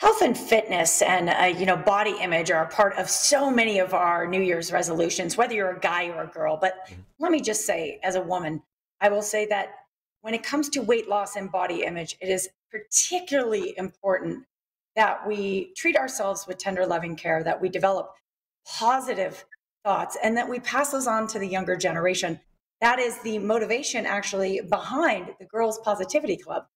health and fitness and uh, you know body image are a part of so many of our new year's resolutions whether you're a guy or a girl. But mm-hmm. let me just say as a woman i will say that when it comes to weight loss and body image it is particularly important that we treat ourselves with tender loving care that we develop positive thoughts and that we pass those on to the younger generation. That is the motivation actually behind the girls positivity club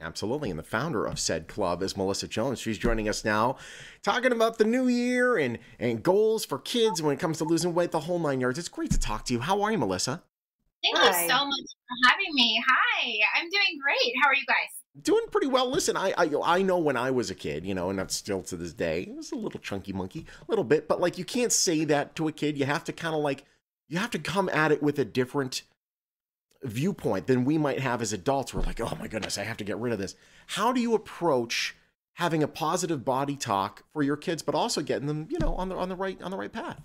Absolutely. And the founder of said club is Melissa Jones. She's joining us now, talking about the new year and, and goals for kids when it comes to losing weight, the whole nine yards. It's great to talk to you. How are you, Melissa? Thank Hi. you so much for having me. Hi, I'm doing great. How are you guys? Doing pretty well. Listen, I, I I know when I was a kid, you know, and that's still to this day. It was a little chunky monkey, a little bit, but like you can't say that to a kid. You have to kind of like you have to come at it with a different viewpoint than we might have as adults. We're like, oh my goodness, I have to get rid of this. How do you approach having a positive body talk for your kids, but also getting them, you know, on the on the right on the right path?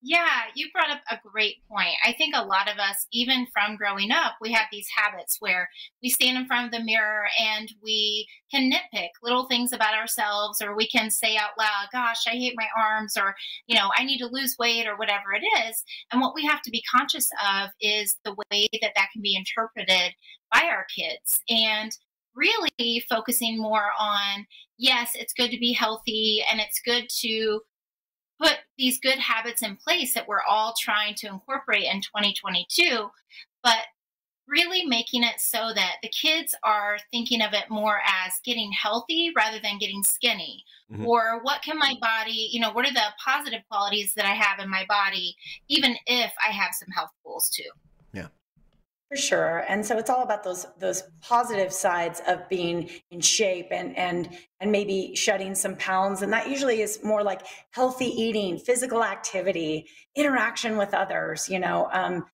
Yeah, you brought up a great point. I think a lot of us, even from growing up, we have these habits where we stand in front of the mirror and we can nitpick little things about ourselves, or we can say out loud, Gosh, I hate my arms, or, you know, I need to lose weight, or whatever it is. And what we have to be conscious of is the way that that can be interpreted by our kids. And really focusing more on yes, it's good to be healthy and it's good to put these good habits in place that we're all trying to incorporate in 2022, but really making it so that the kids are thinking of it more as getting healthy rather than getting skinny. Mm-hmm. Or what can my body, you know, what are the positive qualities that I have in my body, even if I have some health goals too? For sure. And so it's all about those those positive sides of being in shape and and and maybe shedding some pounds. And that usually is more like healthy eating, physical activity, interaction with others, you know, um,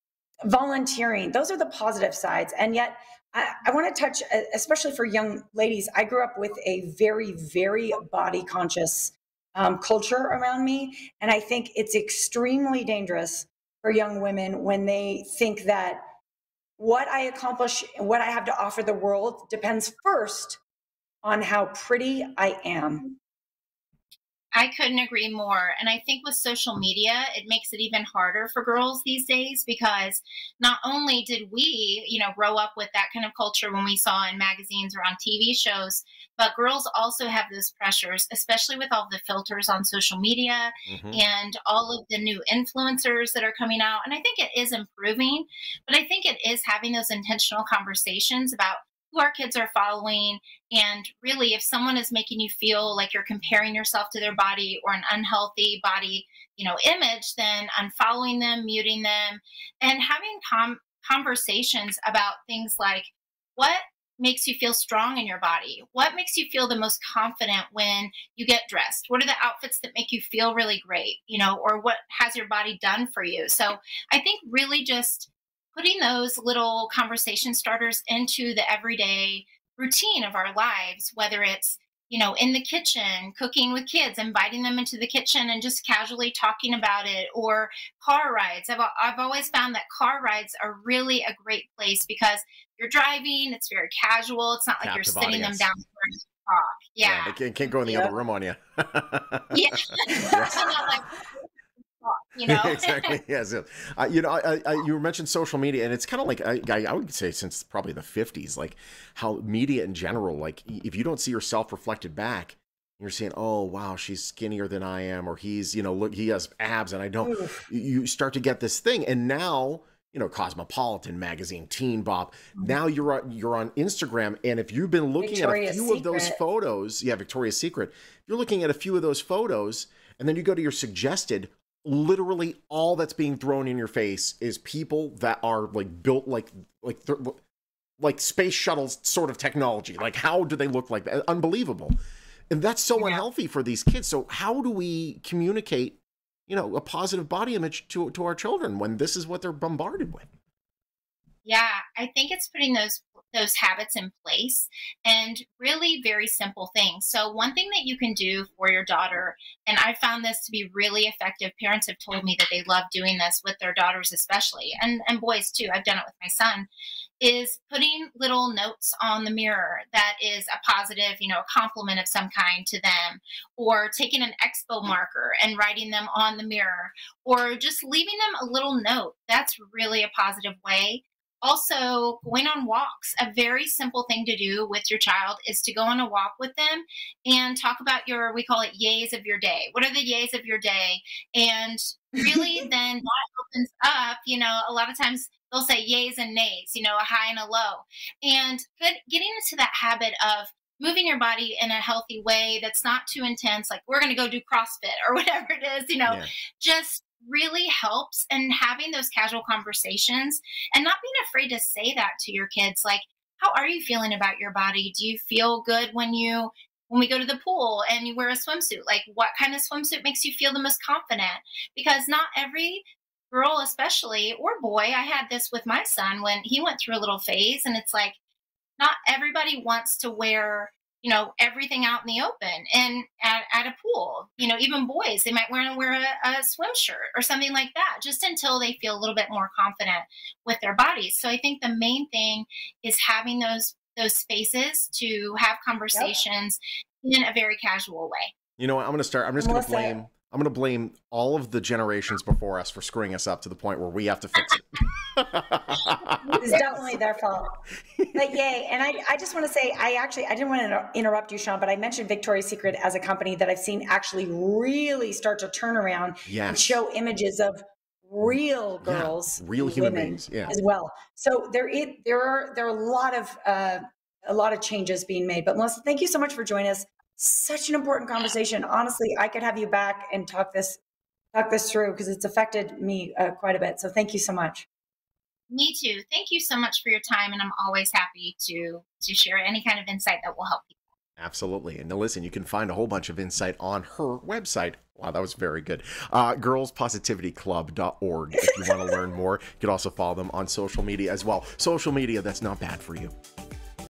volunteering. Those are the positive sides. And yet I, I want to touch, especially for young ladies, I grew up with a very, very body conscious um, culture around me. And I think it's extremely dangerous for young women when they think that what I accomplish and what I have to offer the world depends first on how pretty I am. I couldn't agree more. And I think with social media, it makes it even harder for girls these days because not only did we, you know, grow up with that kind of culture when we saw in magazines or on TV shows, but girls also have those pressures, especially with all the filters on social media mm-hmm. and all of the new influencers that are coming out. And I think it is improving, but I think it is having those intentional conversations about who our kids are following. And really, if someone is making you feel like you're comparing yourself to their body or an unhealthy body, you know, image, then unfollowing them, muting them, and having com- conversations about things like what makes you feel strong in your body? What makes you feel the most confident when you get dressed? What are the outfits that make you feel really great? You know, or what has your body done for you? So I think really just putting those little conversation starters into the everyday routine of our lives, whether it's you know, in the kitchen, cooking with kids, inviting them into the kitchen and just casually talking about it, or car rides. I've, I've always found that car rides are really a great place because you're driving, it's very casual. It's not like Tap you're sitting audience. them down for talk. Yeah. yeah they can't, go in the other room on you. yeah. you know exactly yes uh, you know I, I, you mentioned social media and it's kind of like I, I would say since probably the 50s like how media in general like if you don't see yourself reflected back you're saying oh wow she's skinnier than i am or he's you know look he has abs and i don't you start to get this thing and now you know cosmopolitan magazine teen bop mm-hmm. now you're on you're on instagram and if you've been looking victoria's at a few secret. of those photos yeah victoria's secret If you're looking at a few of those photos and then you go to your suggested literally all that's being thrown in your face is people that are like built like like like space shuttles sort of technology. Like how do they look like that? Unbelievable. And that's so yeah. unhealthy for these kids. So how do we communicate, you know, a positive body image to to our children when this is what they're bombarded with? Yeah, I think it's putting those those habits in place and really very simple things. So, one thing that you can do for your daughter, and I found this to be really effective. Parents have told me that they love doing this with their daughters, especially, and, and boys too. I've done it with my son, is putting little notes on the mirror that is a positive, you know, a compliment of some kind to them, or taking an expo marker and writing them on the mirror, or just leaving them a little note. That's really a positive way also going on walks. A very simple thing to do with your child is to go on a walk with them and talk about your we call it yays of your day. What are the yays of your day? And really then that opens up you know a lot of times they'll say yays and nays you know a high and a low. And good, getting into that habit of moving your body in a healthy way that's not too intense like we're going to go do crossfit or whatever it is you know yeah. just really helps and having those casual conversations and not being afraid to say that to your kids like how are you feeling about your body? Do you feel good when you when we go to the pool and you wear a swimsuit? Like what kind of swimsuit makes you feel the most confident? Because not every girl especially or boy i had this with my son when he went through a little phase and it's like not everybody wants to wear you know everything out in the open and at, at a pool. You know even boys they might want to wear a, a swim shirt or something like that just until they feel a little bit more confident with their bodies. So i think the main thing is having those those spaces to have conversations yep. in a very casual way. You know what? I'm going to start i'm just going to blame I'm going to blame all of the generations before us for screwing us up to the point where we have to fix it. it's definitely their fault. But yay. And I, I just want to say, I actually, I didn't want to interrupt you, Sean, but I mentioned Victoria's Secret as a company that I've seen actually really start to turn around yes. and show images of real girls, yeah, real human beings, yeah, as well. So there, is, there are there are a lot of uh, a lot of changes being made. But Melissa, thank you so much for joining us such an important conversation. Honestly, I could have you back and talk this talk this through because it's affected me uh, quite a bit. So thank you so much. Me too. Thank you so much for your time, and I'm always happy to to share any kind of insight that will help people. Absolutely. And now listen, you can find a whole bunch of insight on her website. Wow, that was very good. Uh, girlspositivityclub.org if you want to learn more. You can also follow them on social media as well. Social media that's not bad for you.